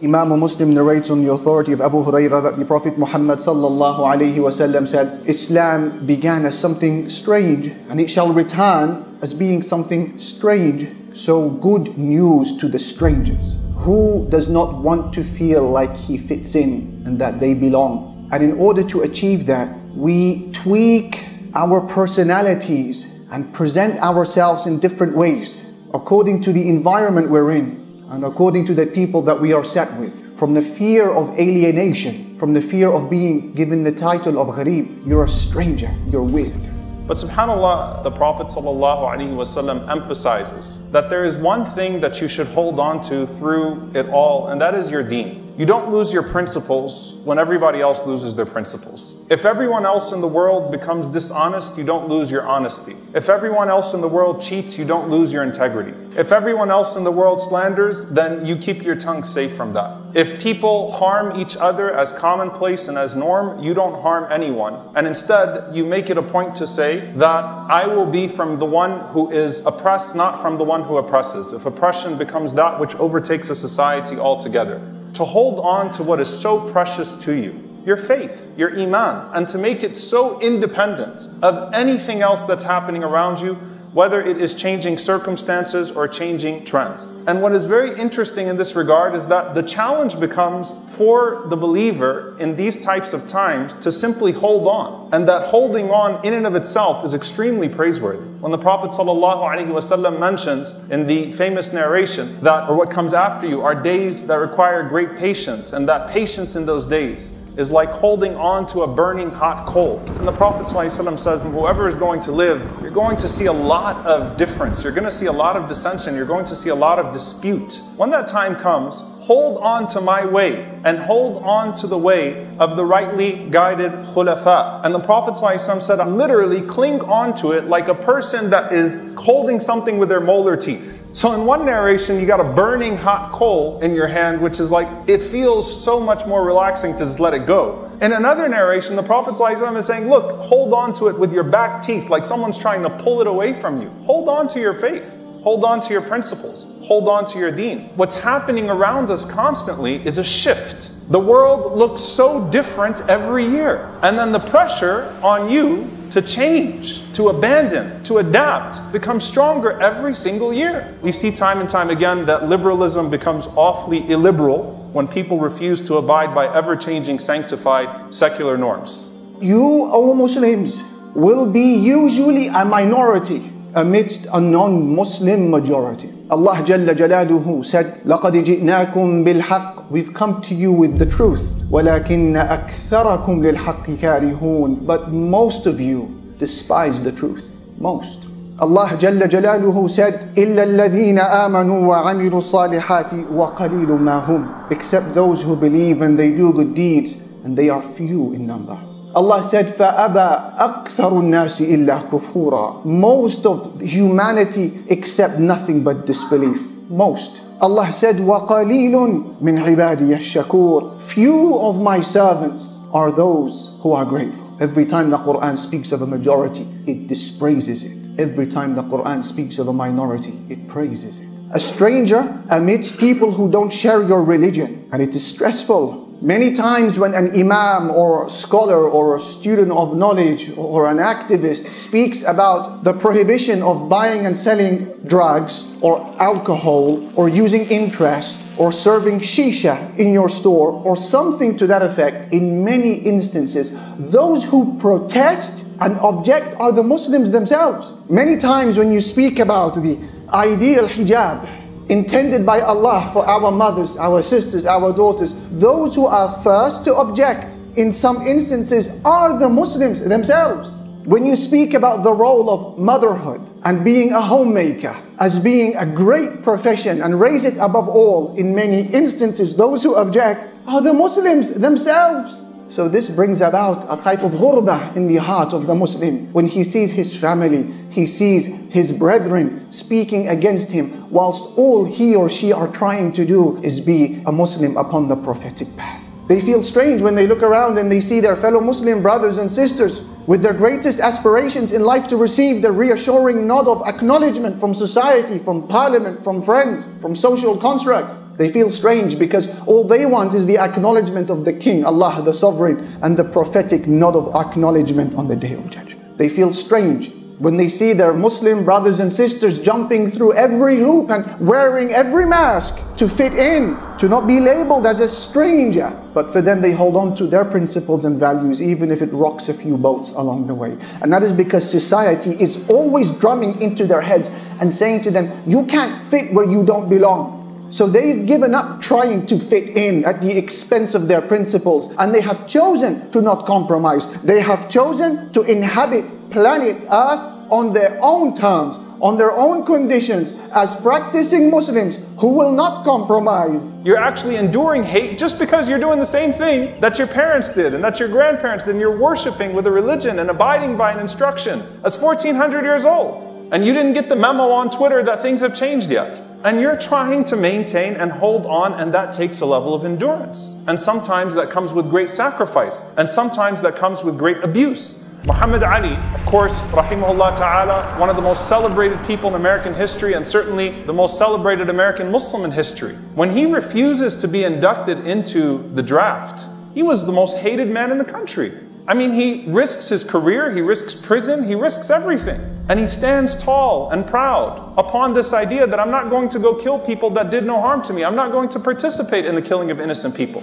Imam Muslim narrates on the authority of Abu Hurairah that the Prophet Muhammad sallallahu alaihi wasallam said, Islam began as something strange and it shall return as being something strange. So good news to the strangers. Who does not want to feel like he fits in and that they belong? And in order to achieve that, we tweak our personalities and present ourselves in different ways according to the environment we're in and according to the people that we are set with. From the fear of alienation, from the fear of being given the title of gharib, you're a stranger, you're weird. But subhanAllah, the Prophet ﷺ emphasizes that there is one thing that you should hold on to through it all, and that is your deen. You don't lose your principles when everybody else loses their principles. If everyone else in the world becomes dishonest, you don't lose your honesty. If everyone else in the world cheats, you don't lose your integrity. If everyone else in the world slanders, then you keep your tongue safe from that. If people harm each other as commonplace and as norm, you don't harm anyone. And instead, you make it a point to say that I will be from the one who is oppressed, not from the one who oppresses. If oppression becomes that which overtakes a society altogether to hold on to what is so precious to you your faith, your iman, and to make it so independent of anything else that's happening around you whether it is changing circumstances or changing trends. And what is very interesting in this regard is that the challenge becomes for the believer in these types of times to simply hold on. And that holding on in and of itself is extremely praiseworthy. When the Prophet ﷺ mentions in the famous narration that, or what comes after you, are days that require great patience, and that patience in those days is like holding on to a burning hot coal. And the Prophet ﷺ says, whoever is going to live, you're going to see a lot of difference. You're going to see a lot of dissension. You're going to see a lot of dispute. When that time comes, hold on to my way and hold on to the way of the rightly guided khulafa. And the Prophet ﷺ said, literally cling on to it like a person that is holding something with their molar teeth. So in one narration, you got a burning hot coal in your hand, which is like, it feels so much more relaxing to just let it go. In another narration, the Prophet ﷺ is saying, look, hold on to it with your back teeth, like someone's trying to pull it away from you. Hold on to your faith. Hold on to your principles. Hold on to your deen. What's happening around us constantly is a shift. The world looks so different every year. And then the pressure on you to change, to abandon, to adapt become stronger every single year. We see time and time again that liberalism becomes awfully illiberal when people refuse to abide by ever changing sanctified secular norms. You, O Muslims, will be usually a minority amidst a non-Muslim majority. Allah Jalla Jalaluhu said, لَقَدْ جِئْنَاكُمْ بِالْحَقِّ We've come to you with the truth. وَلَكِنَّ أَكْثَرَكُمْ لِلْحَقِّ كَارِهُونَ But most of you despise the truth. Most. Allah Jalla Jalaluhu said, إِلَّا الَّذِينَ آمَنُوا وَعَمِلُوا الصَّالِحَاتِ وَقَلِيلٌ مَا هُمْ Except those who believe and they do good deeds, and they are few in number. Allah said, فَأَبَى أَكْثَرُ النَّاسِ إِلَّا كُفُورًا Most of humanity accept nothing but disbelief. Most. Allah said, وَقَلِيلٌ مِنْ عِبَادِيَ الشَّكُورِ Few of my servants are those who are grateful. Every time the Quran speaks of a majority, it dispraises it. Every time the Quran speaks of a minority, it praises it. A stranger amidst people who don't share your religion, and it is stressful Many times when an imam or scholar or a student of knowledge or an activist speaks about the prohibition of buying and selling drugs or alcohol or using interest or serving shisha in your store or something to that effect, in many instances, those who protest and object are the Muslims themselves. Many times when you speak about the ideal hijab, intended by Allah for our mothers, our sisters, our daughters. Those who are first to object in some instances are the Muslims themselves. When you speak about the role of motherhood and being a homemaker as being a great profession and raise it above all, in many instances, those who object are the Muslims themselves. So this brings about a type of ghurba in the heart of the Muslim. When he sees his family, he sees his brethren speaking against him, whilst all he or she are trying to do is be a Muslim upon the prophetic path. They feel strange when they look around and they see their fellow Muslim brothers and sisters with their greatest aspirations in life to receive the reassuring nod of acknowledgement from society, from parliament, from friends, from social constructs. They feel strange because all they want is the acknowledgement of the King, Allah the Sovereign, and the prophetic nod of acknowledgement on the Day of Judgment. They feel strange when they see their Muslim brothers and sisters jumping through every hoop and wearing every mask to fit in, to not be labeled as a stranger. But for them, they hold on to their principles and values, even if it rocks a few boats along the way. And that is because society is always drumming into their heads and saying to them, You can't fit where you don't belong. So they've given up trying to fit in at the expense of their principles and they have chosen to not compromise. They have chosen to inhabit planet Earth on their own terms, on their own conditions, as practicing Muslims who will not compromise. You're actually enduring hate just because you're doing the same thing that your parents did and that your grandparents did, and you're worshiping with a religion and abiding by an instruction as 1400 years old. And you didn't get the memo on Twitter that things have changed yet. And you're trying to maintain and hold on, and that takes a level of endurance. And sometimes that comes with great sacrifice, and sometimes that comes with great abuse. Muhammad Ali, of course, rahimahullah ta'ala, one of the most celebrated people in American history and certainly the most celebrated American Muslim in history. When he refuses to be inducted into the draft, he was the most hated man in the country. I mean, he risks his career, he risks prison, he risks everything. And he stands tall and proud upon this idea that I'm not going to go kill people that did no harm to me. I'm not going to participate in the killing of innocent people.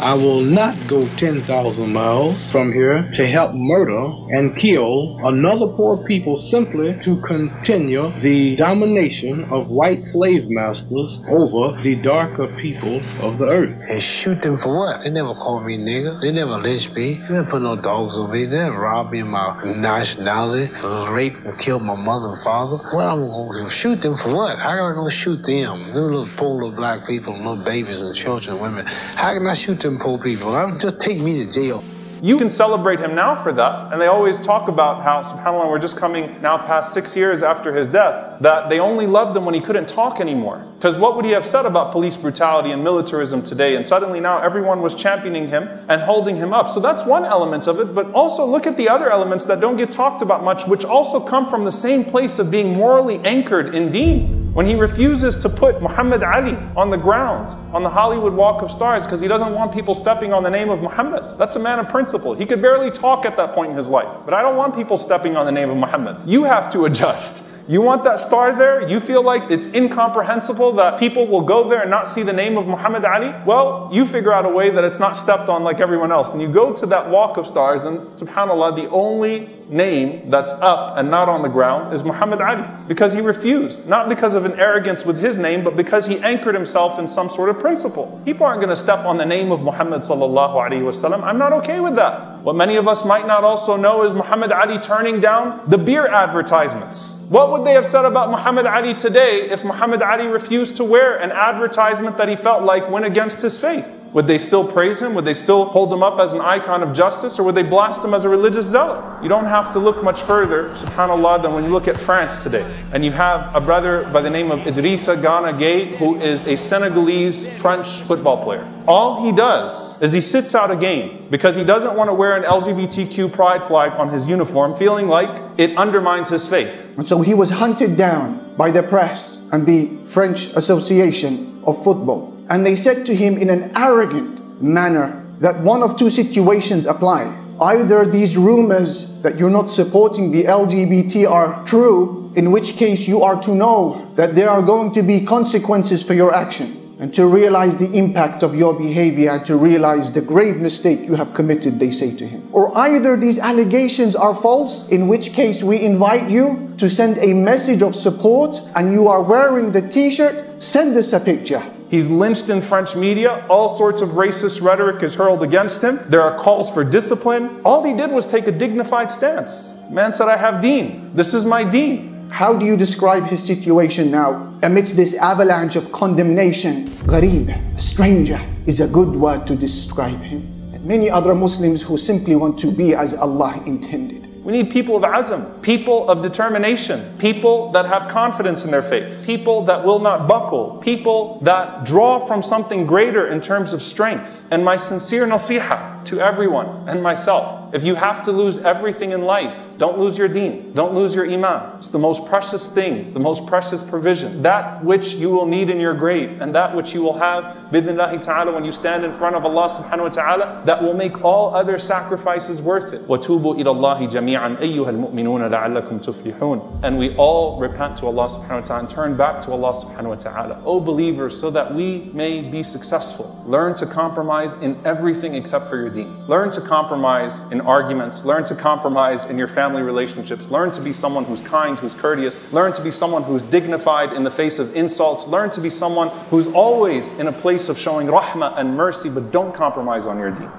I will not go 10,000 miles from here to help murder and kill another poor people simply to continue the domination of white slave masters over the darker people of the earth. And shoot them for what? They never called me nigger. They never lynched me. They never put no dogs on me. They never robbed me of my nationality, raped and killed my mother and father. Well, I'm going to shoot them for what? How am I going to shoot them? Them little poor little black people, little babies and children women. How can I shoot them? Poor people. just take me to jail. You can celebrate him now for that. And they always talk about how, subhanAllah, we're just coming now past six years after his death, that they only loved him when he couldn't talk anymore. Because what would he have said about police brutality and militarism today? And suddenly now everyone was championing him and holding him up. So that's one element of it. But also look at the other elements that don't get talked about much, which also come from the same place of being morally anchored in deen when he refuses to put Muhammad Ali on the ground on the Hollywood Walk of Stars because he doesn't want people stepping on the name of Muhammad. That's a man of principle. He could barely talk at that point in his life. But I don't want people stepping on the name of Muhammad. You have to adjust. You want that star there? You feel like it's incomprehensible that people will go there and not see the name of Muhammad Ali? Well, you figure out a way that it's not stepped on like everyone else. And you go to that walk of stars, and subhanAllah, the only name that's up and not on the ground is Muhammad Ali because he refused. Not because of an arrogance with his name, but because he anchored himself in some sort of principle. People aren't going to step on the name of Muhammad. I'm not okay with that. What many of us might not also know is Muhammad Ali turning down the beer advertisements. What would they have said about Muhammad Ali today if Muhammad Ali refused to wear an advertisement that he felt like went against his faith? Would they still praise him? Would they still hold him up as an icon of justice? Or would they blast him as a religious zealot? You don't have to look much further, subhanAllah, than when you look at France today. And you have a brother by the name of Idrissa Gana Gueye, who is a Senegalese French football player. All he does is he sits out a game because he doesn't want to wear an LGBTQ pride flag on his uniform, feeling like it undermines his faith. And so he was hunted down by the press and the French Association of Football and they said to him in an arrogant manner that one of two situations apply. Either these rumors that you're not supporting the LGBT are true, in which case you are to know that there are going to be consequences for your action and to realize the impact of your behavior and to realize the grave mistake you have committed, they say to him. Or either these allegations are false, in which case we invite you to send a message of support and you are wearing the t shirt, send us a picture. He's lynched in French media. All sorts of racist rhetoric is hurled against him. There are calls for discipline. All he did was take a dignified stance. Man said, I have deen. This is my deen. How do you describe his situation now amidst this avalanche of condemnation? Gharib, a stranger, is a good word to describe him. And many other Muslims who simply want to be as Allah intended. We need people of azm, people of determination, people that have confidence in their faith, people that will not buckle, people that draw from something greater in terms of strength. And my sincere nasiha to everyone and myself If you have to lose everything in life, don't lose your deen. Don't lose your iman. It's the most precious thing, the most precious provision. That which you will need in your grave and that which you will have, bidnillahi ta'ala, when you stand in front of Allah subhanahu wa ta'ala, that will make all other sacrifices worth it. وَتُوبُوا إِلَى اللَّهِ جَمِيعًا أَيُّهَا الْمُؤْمِنُونَ لَعَلَّكُمْ تُفْلِحُونَ And we all repent to Allah subhanahu wa ta'ala and turn back to Allah subhanahu wa ta'ala. O believers, so that we may be successful. Learn to compromise in everything except for your deen. Learn to compromise in arguments. Learn to compromise in your family relationships. Learn to be someone who's kind, who's courteous. Learn to be someone who's dignified in the face of insults. Learn to be someone who's always in a place of showing rahmah and mercy, but don't compromise on your deen.